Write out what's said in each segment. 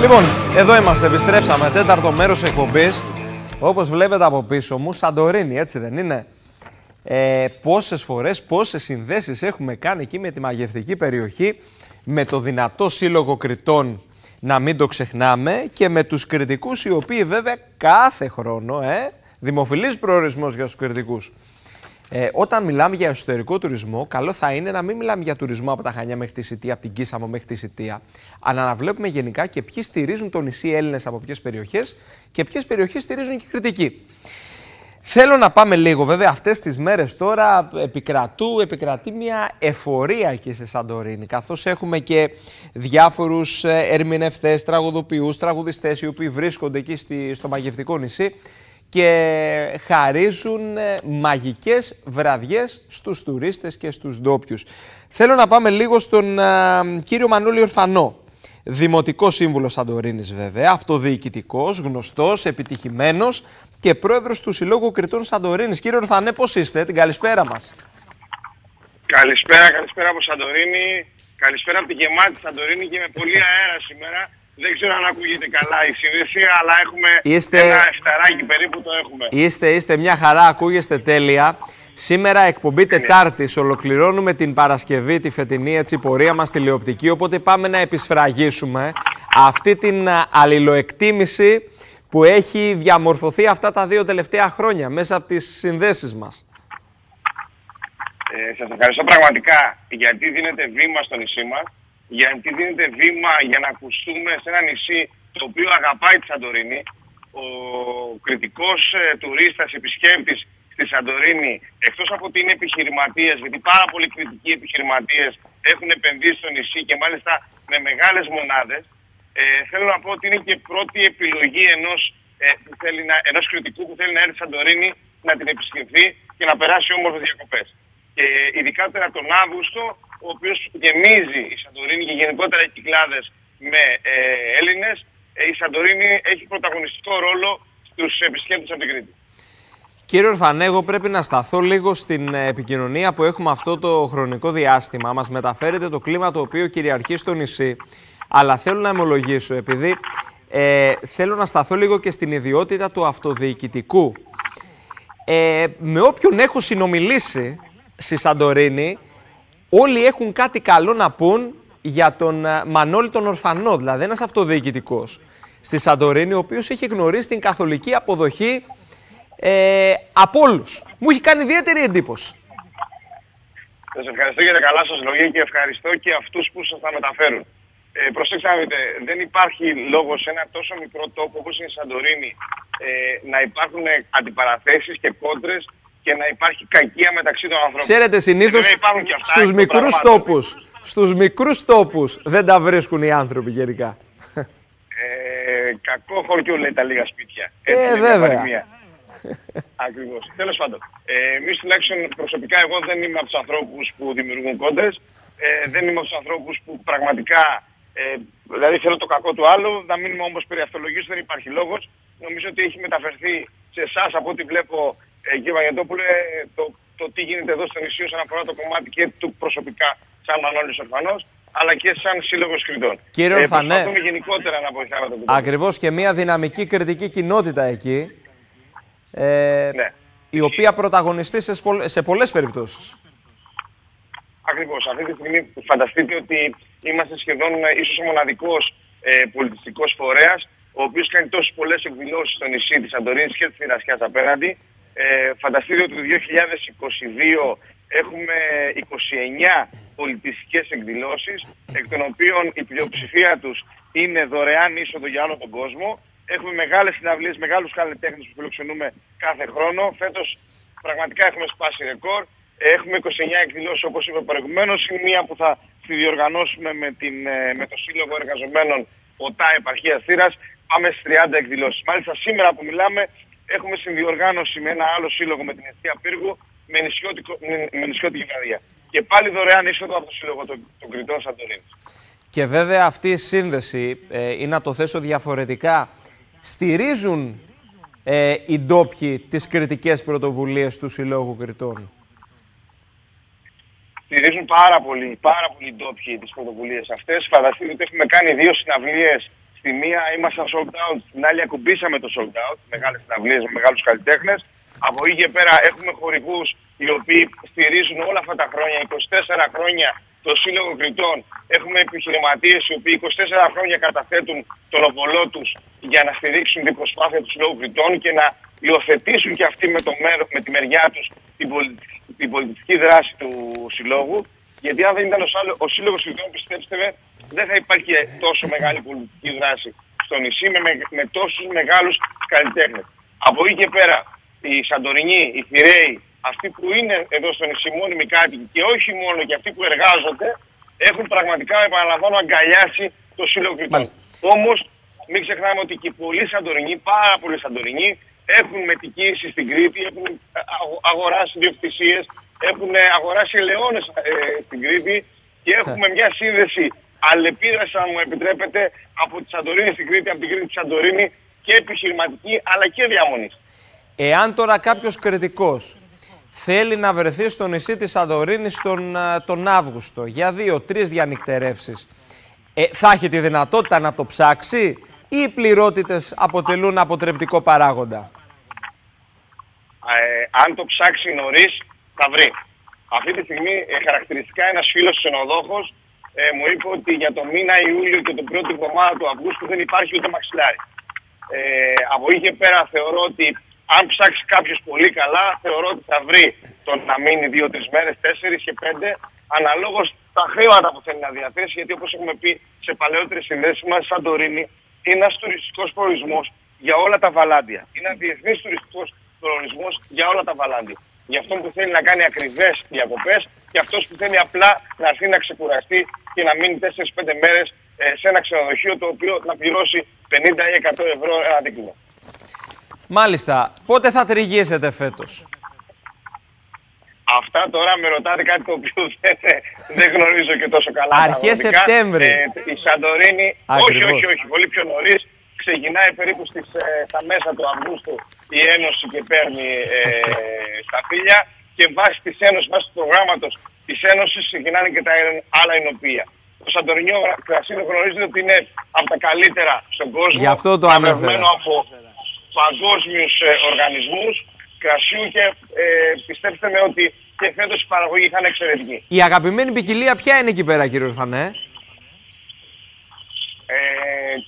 Λοιπόν, εδώ είμαστε, επιστρέψαμε. Τέταρτο μέρος εκπομπής. Όπως βλέπετε από πίσω μου, Σαντορίνη, έτσι δεν είναι; Ε, πόσες φορές, πόσες συνδέσεις έχουμε κάνει εκεί με τη μαγευτική περιοχή, με το δυνατό σύλλογο κριτών, να μην το ξεχνάμε, και με τους κριτικούς οι οποίοι βέβαια κάθε χρόνο, ε, δημοφιλής προορισμός για τους κριτικούς, ε, όταν μιλάμε για εσωτερικό τουρισμό, καλό θα είναι να μην μιλάμε για τουρισμό από τα Χανιά μέχρι τη Σιτία, από την Κίσαμο μέχρι τη Σιτία, αλλά να βλέπουμε γενικά και ποιοι στηρίζουν το νησί Έλληνες από ποιες περιοχές και ποιες περιοχές στηρίζουν και κριτικοί. Θέλω να πάμε λίγο, βέβαια αυτές τις μέρες τώρα επικρατού, επικρατεί μια εφορία εκεί σε Σαντορίνη, καθώς έχουμε και διάφορους ε, ερμηνευτές, τραγουδοποιούς, τραγουδιστές οι οποίοι βρίσκονται εκεί στη, στο μαγευτικό νησί και χαρίζουν ε, μαγικές βραδιές στους τουρίστες και στους ντόπιους. Θέλω να πάμε λίγο στον α, κύριο Μανούλη Ορφανό. Δημοτικό σύμβουλος Σαντορίνης, βέβαια, αυτοδιοικητικός, γνωστός, επιτυχημένος και πρόεδρος του Συλλόγου Κριτών Σαντορίνης. Κύριε Ορφανέ, πώς είστε, την καλησπέρα μας. Καλησπέρα, καλησπέρα από Σαντορίνη. Καλησπέρα από τη γεμάτη Σαντορίνη και με πολύ αέρας σήμερα. Δεν ξέρω αν ακούγεται καλά η σύνδεση, αλλά έχουμε Είστε... ένα εφταράκι περίπου το έχουμε. Είστε, είστε μια χαρά, ακούγεστε τέλεια. Σήμερα εκπομπή Τετάρτης. Ολοκληρώνουμε την Παρασκευή, τη φετινή έτσι, πορεία μας τηλεοπτική. Οπότε πάμε να επισφραγίσουμε αυτή την αλληλοεκτίμηση που έχει διαμορφωθεί αυτά τα δύο τελευταία χρόνια μέσα από τις συνδέσεις μας. Ε, σας ευχαριστώ πραγματικά γιατί δίνετε βήμα στο νησί μας γιατί δίνεται βήμα για να ακουστούμε σε ένα νησί το οποίο αγαπάει τη Σαντορίνη. Ο κριτικός ε, τουρίστας, επισκέπτης στη Σαντορίνη, εκτός από ότι είναι επιχειρηματίες, γιατί πάρα πολλοί κριτικοί επιχειρηματίες έχουν επενδύσει στο νησί και μάλιστα με μεγάλες μονάδες, ε, θέλω να πω ότι είναι και πρώτη επιλογή ενός, ε, που θέλει να, ενός κριτικού που θέλει να έρθει στη Σαντορίνη να την επισκεφθεί και να περάσει όμορφες διακοπές. Και ειδικά τώρα τον Αύγουστο ο οποίος γεμίζει η Σαντορίνη και γενικότερα οι κυκλάδες με ε, Έλληνες, ε, η Σαντορίνη έχει πρωταγωνιστικό ρόλο στους επισκέπτες από την Κρήτη. Κύριε Ορφανέ, εγώ πρέπει να σταθώ λίγο στην ε, επικοινωνία που έχουμε αυτό το χρονικό διάστημα. Μας μεταφέρετε το κλίμα το οποίο κυριαρχεί στο νησί. Αλλά θέλω να ομολογήσω, επειδή ε, θέλω να σταθώ λίγο και στην ιδιότητα του αυτοδιοικητικού. Ε, με όποιον έχω συνομιλήσει στη Σαντορίνη, όλοι έχουν κάτι καλό να πούν για τον ε, Μανώλη τον Ορφανό, δηλαδή ένας αυτοδιοικητικός στη Σαντορίνη, ο οποίος έχει γνωρίσει την καθολική αποδοχή ε, από όλους. Μου έχει κάνει ιδιαίτερη εντύπωση. Σας ευχαριστώ για τα καλά σας λόγια και ευχαριστώ και αυτούς που σας τα μεταφέρουν. Ε, προσέξτε να δείτε, δεν υπάρχει λόγος σε ένα τόσο μικρό τόπο όπως είναι η Σαντορίνη ε, να υπάρχουν αντιπαραθέσεις και κόντρες και να υπάρχει κακία μεταξύ των ανθρώπων. Ξέρετε, συνήθως στους μικρούς τόπους. Στους μικρούς τόπους δεν τα βρίσκουν οι άνθρωποι γενικά. Ε, κακό χωριό λέει τα λίγα σπίτια. Ε, Έτσι, βέβαια. Ακριβώς. Τέλος πάντων, ε, εμείς τουλάχιστον προσωπικά εγώ δεν είμαι από τους ανθρώπους που δημιουργούν κόντες. Ε, δεν είμαι από τους ανθρώπους που πραγματικά. Ε, δηλαδή θέλω το κακό του άλλου. Να μείνουμε όμως περί δεν υπάρχει λόγος. Νομίζω ότι έχει μεταφερθεί σε εσάς από ό,τι βλέπω ε, κύριε Βαγεντόπουλε, το, το τι γίνεται εδώ στο νησί όσον αφορά το κομμάτι και του προσωπικά, σαν Μανώλης Ορφανός, αλλά και σαν σύλλογος κριτών. Κύριε ε, Ορφανέ, ε, γενικότερα να βοηθάμε τον Ακριβώς και μια δυναμική κριτική κοινότητα εκεί. Ε, ναι. Η οποία πρωταγωνιστεί σε, σε πολλές περιπτώσεις. Ακριβώς. Αυτή τη στιγμή φανταστείτε ότι είμαστε σχεδόν ε, ίσως ο μοναδικός ε, πολιτιστικός φορέας ο οποίος κάνει τόσες πολλές εκδηλώσεις στο νησί της Αντορίνη και της Θηρασιά απέναντι. Ε, φανταστείτε ότι το 2022 έχουμε 29 πολιτιστικές εκδηλώσεις, εκ των οποίων η πλειοψηφία τους είναι δωρεάν είσοδο για όλο τον κόσμο. Έχουμε μεγάλες συναυλίες, μεγάλους καλλιτέχνες που φιλοξενούμε κάθε χρόνο. Φέτος πραγματικά έχουμε σπάσει ρεκόρ. Έχουμε 29 εκδηλώσεις όπως είπα προηγουμένως. Είναι μία που θα τη διοργανώσουμε με, την, ε, με το Σύλλογο Εργαζομένων ΟΤΑ Επαρχίας Θήρας. Πάμε στις 30 εκδηλώσεις. Μάλιστα σήμερα που μιλάμε έχουμε συνδιοργάνωση με ένα άλλο σύλλογο με την Ευθεία Πύργου με, με νησιώτικη βραδιά. Και πάλι δωρεάν είσοδο από το Σύλλογο των, των Κρητών Σαντορίνης. Και βέβαια αυτή η σύνδεση, ε, ή να το θέσω διαφορετικά, στηρίζουν ε, οι ντόπιοι τις κριτικές πρωτοβουλίες του Συλλόγου Κρητών. Στηρίζουν πάρα πολύ, πάρα πολύ ντόπιοι τις πρωτοβουλίες αυτές. Φανταστείτε ότι έχουμε κάνει δύο συναυλίες στη Στη μία ήμασταν sold out, στην άλλη ακουμπήσαμε το sold out, μεγάλες συναυλίες με μεγάλους καλλιτέχνες. Από εκεί και πέρα έχουμε χορηγούς οι οποίοι στηρίζουν όλα αυτά τα χρόνια, 24 χρόνια το Σύλλογο Κριτών. Έχουμε επιχειρηματίες οι οποίοι 24 χρόνια καταθέτουν τον οβολό τους για να στηρίξουν την προσπάθεια του Συλλόγου Κριτών και να υιοθετήσουν και αυτοί με, το μέρο, με τη μεριά τους την, την πολιτιστική δράση του Συλλόγου. Γιατί αν δεν ήταν ο, Σύλλογος Κριτών, πιστέψτε με, δεν θα υπάρχει τόσο μεγάλη πολιτική δράση στο νησί με, με, με τόσους μεγάλους καλλιτέχνες. Από εκεί και πέρα, οι Σαντορινοί, οι Θηραίοι, αυτοί που είναι εδώ στο νησί μόνιμοι κάτοικοι και όχι μόνο και αυτοί που εργάζονται, έχουν πραγματικά, επαναλαμβάνω, αγκαλιάσει το Σύλλογο Κριτών. Όμως, μην ξεχνάμε ότι και πολλοί Σαντορινοί, πάρα πολλοί Σαντορινοί, έχουν μετικήσει στην Κρήτη, έχουν αγοράσει διοκτησίες, έχουν αγοράσει ελαιώνες ε, στην Κρήτη και έχουμε μια σύνδεση αλληλεπίδρασης, αν μου επιτρέπετε, από τη Σαντορίνη στην Κρήτη, από την Κρήτη στη Σαντορίνη και επιχειρηματική αλλά και διαμονής. Εάν τώρα κάποιος κριτικός θέλει να βρεθεί στο νησί της Σαντορίνης τον, τον Αύγουστο για δύο-τρει διανυκτερεύσεις, ε, θα έχει τη δυνατότητα να το ψάξει ή οι πληρότητες αποτελούν αποτρεπτικό παράγοντα; Ε, αν το ψάξει νωρίς, θα βρει. Αυτή τη στιγμή ε, χαρακτηριστικά ένας φίλος ξενοδόχος ε, μου είπε ότι για το μήνα Ιούλιο και την πρώτη εβδομάδα του Αυγούστου δεν υπάρχει ούτε μαξιλάρι. Ε, από εκεί και πέρα θεωρώ ότι αν ψάξεις κάποιος πολύ καλά, θεωρώ ότι θα βρει το να μείνει δύο-τρει μέρες, τέσσερις και πέντε, αναλόγως τα χρήματα που θέλει να διαθέσει. Γιατί όπως έχουμε πει σε παλαιότερες συνδέσεις μας, Σαντορίνη είναι ένας τουριστικός προορισμός για όλα τα βαλάντια. Είναι ένας διεθνής τουριστικός προορισμός για όλα τα βαλάντια. Για αυτόν που θέλει να κάνει ακριβές διακοπές και αυτό που θέλει απλά να έρθει να ξεκουραστεί και να μείνει 4-5 μέρες ε, σε ένα ξενοδοχείο το οποίο να πληρώσει 50 ή 100 ευρώ ένα δίκτυο. Μάλιστα. Πότε θα τριγύσετε φέτος; Αυτά τώρα με ρωτάτε κάτι το οποίο δεν, δεν γνωρίζω και τόσο καλά. Αρχές Σεπτέμβρη. Ε, η Σαντορίνη, όχι, όχι, όχι, πολύ πιο νωρίς. Ξεκινάει περίπου στις, ε, στα μέσα του Αυγούστου η Ένωση και παίρνει ε, στα φίλια και βάσει της Ένωσης, βάσει του προγράμματος της Ένωσης ξεκινάνε και τα άλλα ενωπία. Το Σαντορινιό κρασί γνωρίζετε ότι είναι από τα καλύτερα στον κόσμο. Γι' αυτό το ανέφερα. από παγκόσμιους ε, οργανισμούς. Κρασιού και ε, πιστέψτε με ότι και φέτος η παραγωγή ήταν εξαιρετική. Η αγαπημένη ποικιλία ποια είναι εκεί πέρα κύριε Φανέ; Ε,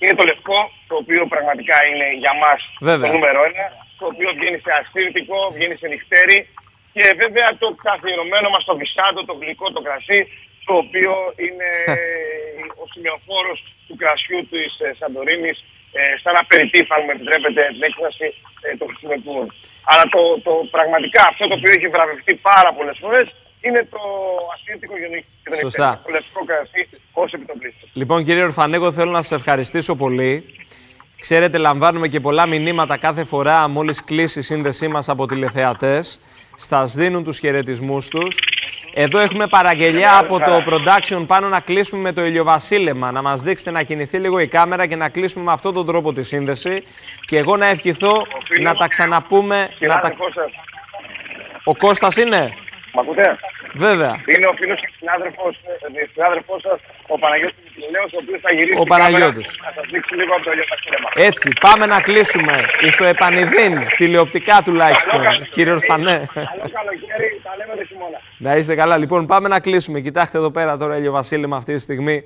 είναι το λευκό, το οποίο πραγματικά είναι για μας το νούμερο ένα, το οποίο βγαίνει σε αστήρτικο, βγαίνει σε νυχτέρι και βέβαια το καθιερωμένο μας το βυσάτο, το γλυκό, το κρασί, το οποίο είναι ο σημειοφόρος του κρασιού της ε, Σαντορίνης ε, σαν απεριτήφ, αν με επιτρέπετε την έκφραση, ε, το χρησιμοποιούν. Αλλά το, το πραγματικά αυτό το οποίο έχει βραβευτεί πάρα πολλές φορές είναι το ασύντικο γενικό Σωστά. Το λευκό κρασί ως επιτοπλίστων. Λοιπόν, κύριε Ορφανέγο, θέλω να σα ευχαριστήσω πολύ. Ξέρετε, λαμβάνουμε και πολλά μηνύματα κάθε φορά μόλις κλείσει η σύνδεσή μας από τηλεθεατές. Στα δίνουν τους χαιρετισμούς τους. Εδώ έχουμε παραγγελιά από το production πάνω να κλείσουμε με το ηλιοβασίλεμα. Να μας δείξετε να κινηθεί λίγο η κάμερα και να κλείσουμε με αυτόν τον τρόπο τη σύνδεση. Και εγώ να ευχηθώ να τα ξαναπούμε. Να τα... Ο Κώστας είναι; Μ' ακούτε; Βέβαια. Είναι ο φίλος και συνάδελφος, ε, συνάδελφος σας, ο Παναγιώτης Μητυλινέος, ο οποίος θα γυρίσει ο Παναγιώτης. να σας δείξει λίγο από το ηλιοβασίλεμα. Έτσι, πάμε να κλείσουμε. Στο επανειδήν, τηλεοπτικά τουλάχιστον, κύριε Ορφανέ. Καλό καλοκαίρι, τα λέμε το χειμώνα. Να είστε καλά. Λοιπόν, πάμε να κλείσουμε. Κοιτάξτε εδώ πέρα τώρα, Βασίλη, με αυτή τη στιγμή.